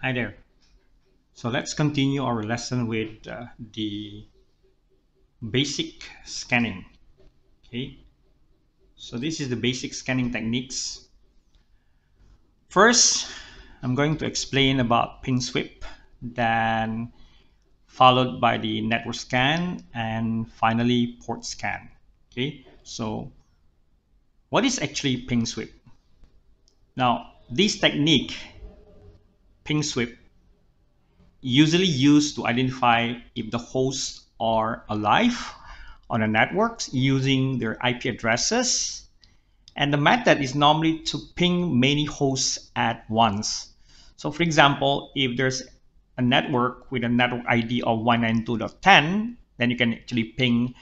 Hi there. So let's continue our lesson with uh, the basic scanning. Okay. So this is the basic scanning techniques. First, I'm going to explain about ping sweep, then followed by the network scan, and finally port scan. Okay. So what is actually ping sweep? Now, this technique ping sweep usually used to identify if the hosts are alive on a network using their IP addresses. And the method is normally to ping many hosts at once. So for example, if there's a network with a network ID of 192.10, then you can actually ping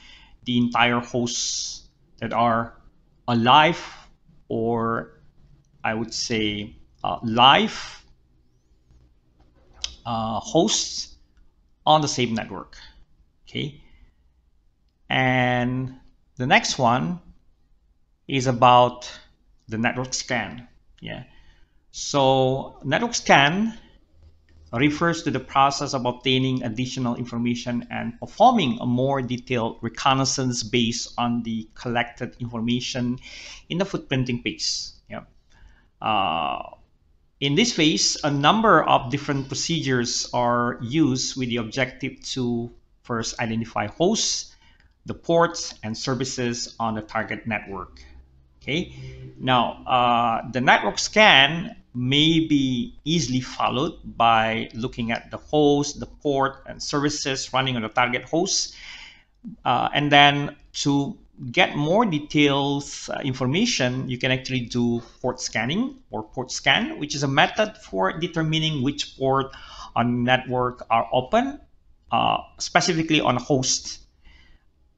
the entire hosts that are alive or I would say uh, live uh, hosts on the same network. Okay. And the next one is about the network scan. Yeah. So network scan refers to the process of obtaining additional information and performing a more detailed reconnaissance based on the collected information in the footprinting phase. Yeah. Uh, in this phase, a number of different procedures are used with the objective to first identify hosts, the ports, and services on the target network. Okay. Now, uh, the network scan may be easily followed by looking at the host, the port, and services running on the target host. Uh, and then to get more details uh, information, you can actually do port scanning or port scan, which is a method for determining which port on network are open, uh, specifically on host.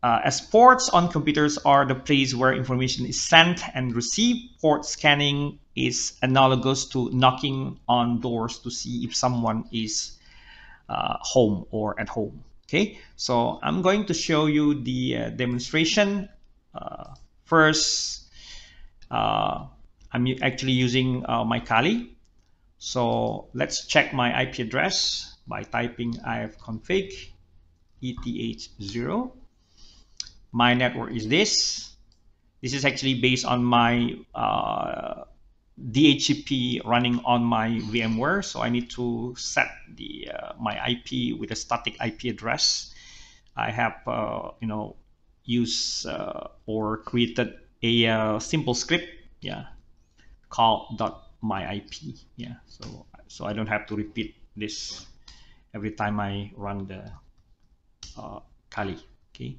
Uh, as ports on computers are the place where information is sent and received, port scanning is analogous to knocking on doors to see if someone is uh, home or at home. Okay, so I'm going to show you the uh, demonstration. Uh, first, uh, I'm actually using uh, my Kali. So let's check my IP address by typing ifconfig eth0. My network is this. This is actually based on my uh, DHCP running on my VMware. So I need to set the uh, my IP with a static IP address. I have uh, you know used uh, or created a uh, simple script, yeah, called dot my IP, yeah. So so I don't have to repeat this every time I run the uh, Kali. Okay.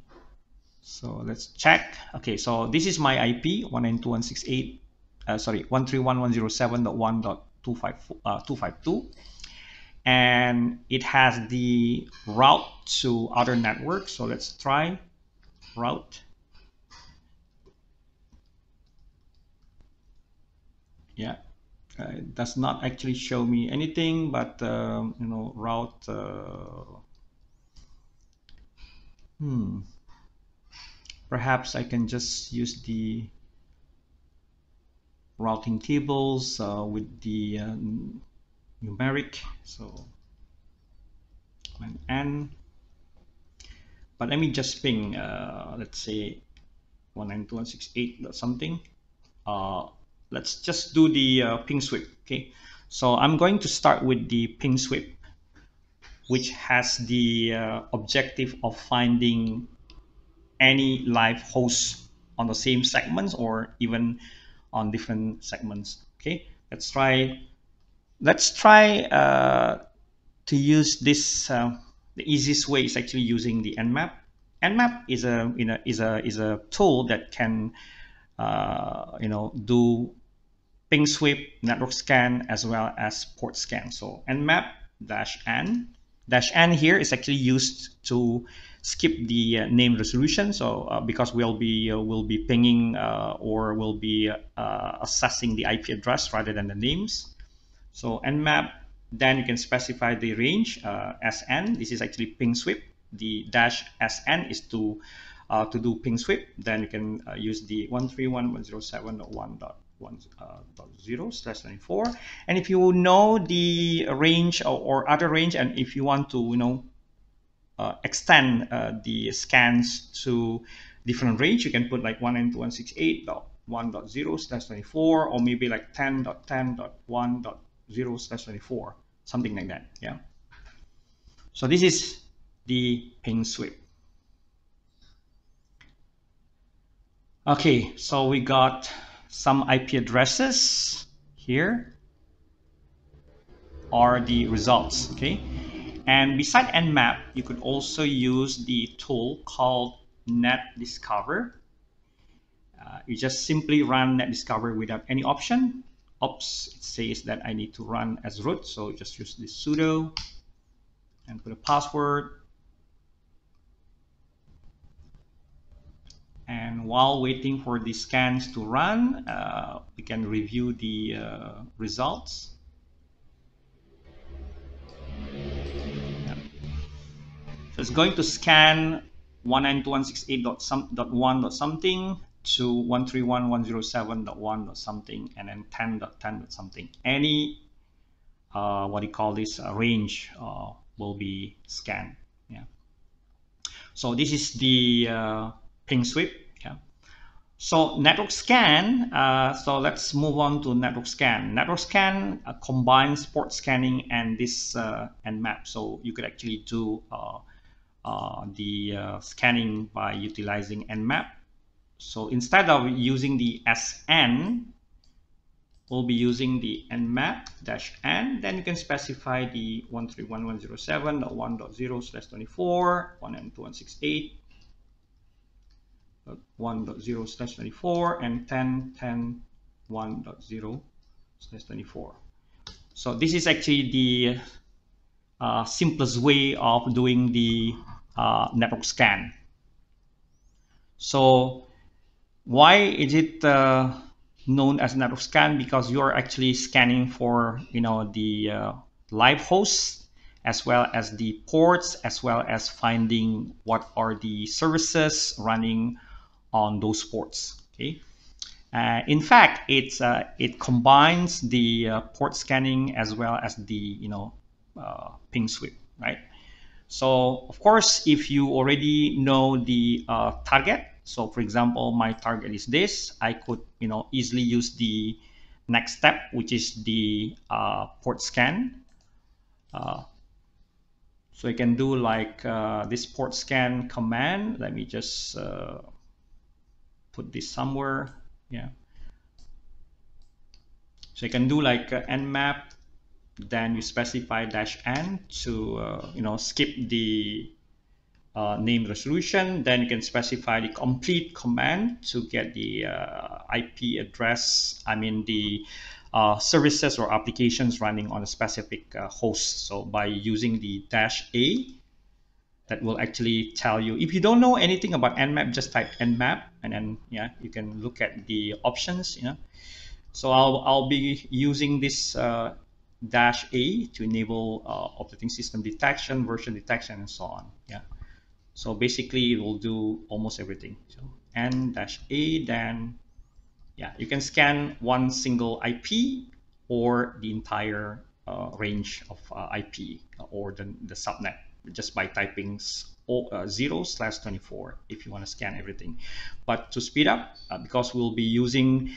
So let's check. Okay, so this is my IP 192.168 uh, sorry 131.107.1.252 uh, and it has the route to other networks. So let's try route. Yeah uh, it does not actually show me anything but um, you know route uh, hmm. Perhaps I can just use the routing tables uh, with the uh, numeric so and n. But let me just ping uh, let's say 192.168 something. Let's just do the uh, ping sweep okay? So I'm going to start with the ping sweep which has the uh, objective of finding any live host on the same segments or even on different segments. Okay, let's try. Let's try uh, to use this. Uh, the easiest way is actually using the Nmap. Nmap is a you know is a is a tool that can uh, you know do ping sweep, network scan, as well as port scan. So Nmap dash n dash n here is actually used to skip the uh, name resolution. So uh, because we'll be uh, we'll be pinging or we'll be assessing the IP address rather than the names. So nmap, then you can specify the range sn. This is actually ping sweep. The dash sn is to uh, to do ping sweep, then you can uh, use the 131.107.1.252. one uh, dot zero slash 24 and if you know the range or, or, other range and if you want to you know extend uh, the scans to different range. You can put like 192.168.1.0 slash 24 or maybe like 10.10.1.0 slash 24 something like that yeah. So this is the ping sweep okay so we got some IP addresses here. Are the results okay and beside nmap you could also use the tool called netdiscover. Uh, you just simply run netdiscover without any option. Oops it says that I need to run as root so just use this sudo and put a password. And while waiting for the scans to run, uh, we can review the uh, results. It's going to scan 192.168.1 something to 131.107.1 something and then 10.10 something. Any uh, what do you call this uh, range uh, will be scanned. Yeah. So this is the uh, ping sweep. Yeah. So network scan, uh, so let's move on to network scan. Network scan uh, combines port scanning and this uh, map. So you could actually do the uh, scanning by utilizing nmap. So instead of using the SN, we'll be using the nmap dash n. Then you can specify the 131.107.1.0 slash 24, 192.168, 1.0 slash 24 and 10 10 1.0 slash 24 so this is actually the uh, simplest way of doing the uh, network scan so why is it uh, known as network scan because you're actually scanning for you know the uh, live hosts as well as the ports as well as finding what are the services running on those ports. Okay. Uh, in fact, it's uh, it combines the uh, port scanning as well as the you know uh, ping sweep, right? So of course, if you already know the uh, target, so for example, my target is this, I could you know easily use the next step, which is the uh, port scan. so you can do like this port scan command. Let me just put this somewhere yeah so you can do like uh, nmap then you specify dash n to uh, you know skip the uh, name resolution. Then you can specify the complete command to get the uh, IP address I mean the uh, services or applications running on a specific uh, host. So by using the dash a that will actually tell you. If you don't know anything about nmap just type nmap and then yeah you can look at the options you know. So i'll, I'll be using this uh, dash a to enable uh, operating system detection version detection and so on. Yeah. So basically it will do almost everything. So n dash a then yeah you can scan one single ip or the entire uh, range of uh, ip or the, the subnet just by typing uh, 0 slash 24 if you want to scan everything. But to speed up, uh, because we'll be using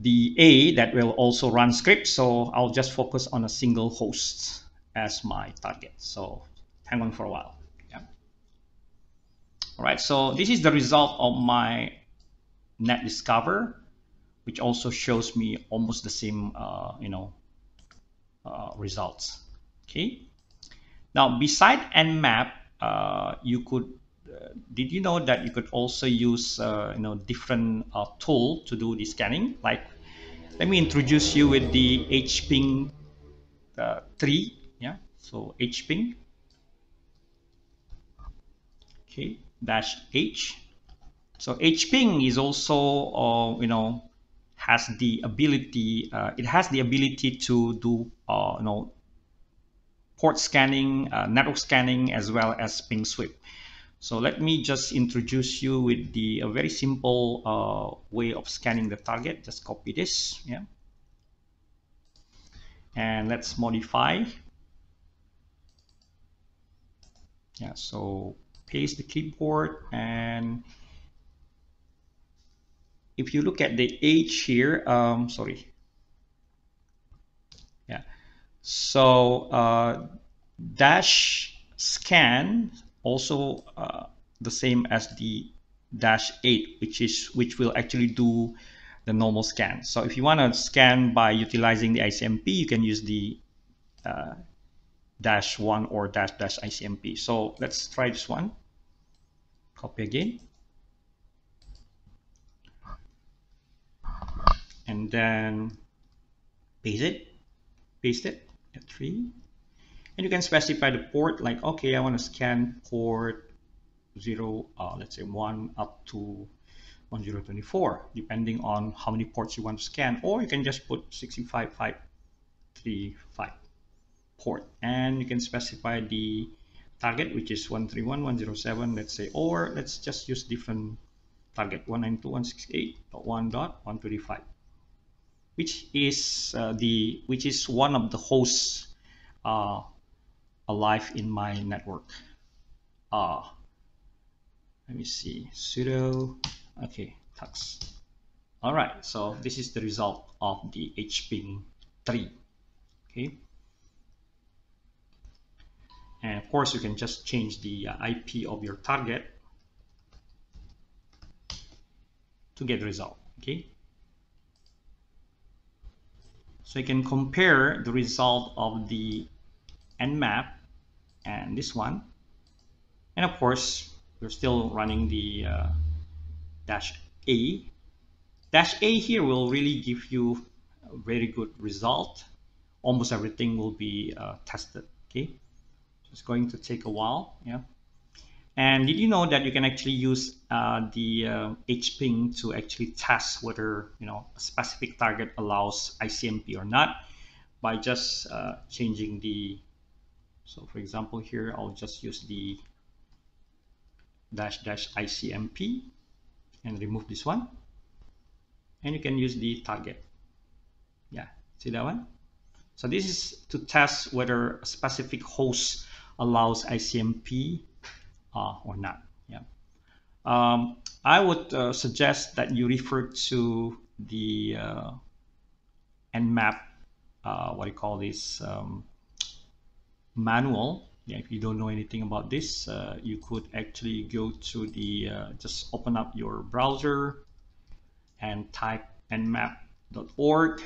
the A that will also run scripts, so I'll just focus on a single host as my target. So hang on for a while. Yeah. All right, so this is the result of my netdiscover, which also shows me almost the same, uh, you know, uh, results. Okay. Now, beside Nmap, uh, you could did you know that you could also use uh, you know different uh, tool to do the scanning? Like, let me introduce you with the HPing uh, 3. Yeah, so HPing. Okay, dash H. So HPing is also uh, you know has the ability. it has the ability to do you know port scanning, uh, network scanning, as well as ping sweep. So let me just introduce you with the a very simple uh, way of scanning the target. Just copy this, yeah. And let's modify. Yeah, so paste the clipboard and if you look at the age here, um, sorry. Yeah, so uh, dash scan also uh, the same as the dash 8 which is which will actually do the normal scan. So if you want to scan by utilizing the ICMP you can use the uh, dash 1 or dash dash ICMP so let's try this one. Copy again. And then paste it. Paste it. At 3 and you can specify the port like okay I want to scan port 0 uh, let's say 1 up to 1024 depending on how many ports you want to scan. Or you can just put 65535 port. And you can specify the target which is 131.107 let's say. Or let's just use different target 192.168.1.125 which is uh, the which is one of the hosts uh, alive in my network. Ah, let me see, sudo, okay, tux. All right, so this is the result of the HPing 3, okay. And of course, you can just change the uh, IP of your target to get the result, okay. So you can compare the result of the Nmap and this one. And of course, we're still running the uh, dash A. Dash A here will really give you a very good result. Almost everything will be uh, tested, okay? It's going to take a while, yeah. And did you know that you can actually use uh, the uh, HPing to actually test whether you know a specific target allows ICMP or not by just uh, changing the so for example, here I'll just use the dash dash ICMP and remove this one. And you can use the target. Yeah, see that one? So this is to test whether a specific host allows ICMP uh, or not. Yeah. Um, I would uh, suggest that you refer to the uh, Nmap, uh, what do you call this, um, manual. Yeah, if you don't know anything about this uh, you could actually go to the uh, just open up your browser and type nmap.org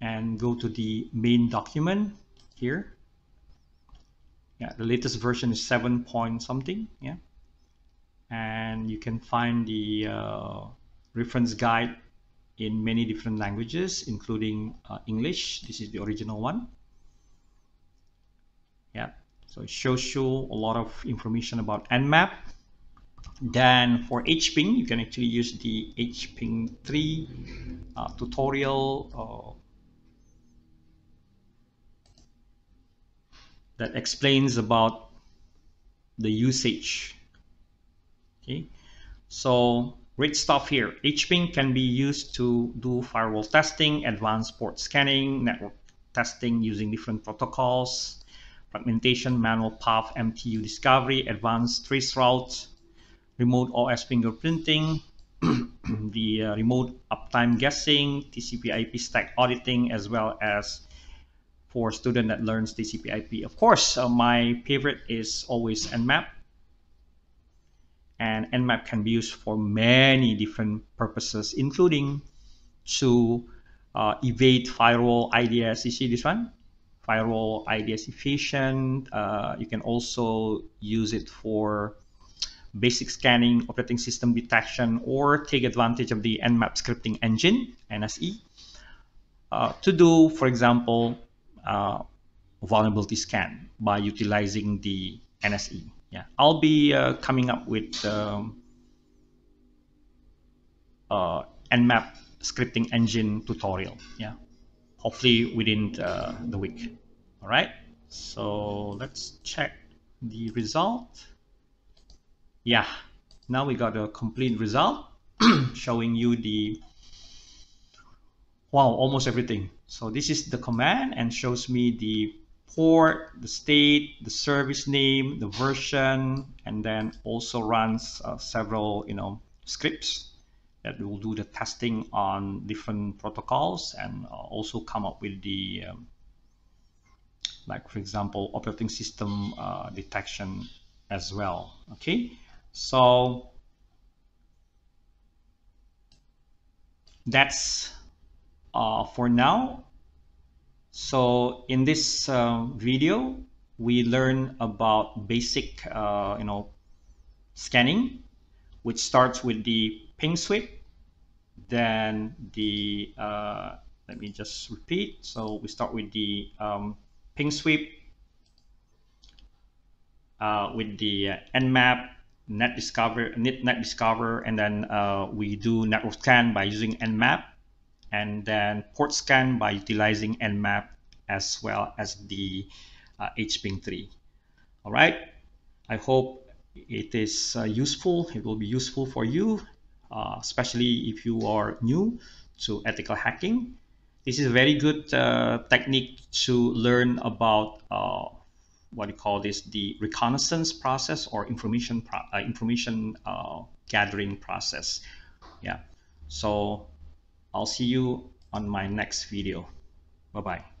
and go to the main document here. Yeah the latest version is 7 point something yeah. And you can find the uh, reference guide in many different languages including uh, English. This is the original one yeah. So it shows you a lot of information about nmap. Then for hping you can actually use the hping 3 uh, tutorial uh, that explains about the usage. Okay. So great stuff here. Hping can be used to do firewall testing advanced port scanning network testing using different protocols fragmentation, manual path, MTU discovery, advanced trace routes, remote OS fingerprinting, the uh, remote uptime guessing, TCP IP stack auditing, as well as for student that learns TCP IP. Of course, uh, my favorite is always Nmap. And Nmap can be used for many different purposes, including to uh, evade firewall IDS. You see this one? Firewall IDS efficient. Uh, you can also use it for basic scanning, operating system detection, or take advantage of the Nmap scripting engine, NSE, uh, to do, for example, uh, vulnerability scan by utilizing the NSE. Yeah, I'll be uh, coming up with um, uh, Nmap scripting engine tutorial. Yeah hopefully within the, the week. All right, so let's check the result. yeah now we got a complete result showing you the wow almost everything so this is the command and shows me the port the state the service name the version and then also runs uh, several you know scripts that will do the testing on different protocols and uh, also come up with the um, like for example operating system uh, detection as well okay? So that's uh, for now. So in this uh, video we learn about basic uh, you know scanning which starts with the ping sweep then the uh, let me just repeat. So we start with the um, ping sweep uh, with the uh, nmap netdiscover net, netdiscover and then uh, we do network scan by using nmap and then port scan by utilizing nmap as well as the uh, hping3 all right. I hope it is uh, useful. It will be useful for you uh, especially if you are new to ethical hacking. This is a very good uh, technique to learn about uh, what you call this the reconnaissance process or information pro uh, information uh, gathering process. Yeah. So I'll see you on my next video. Bye bye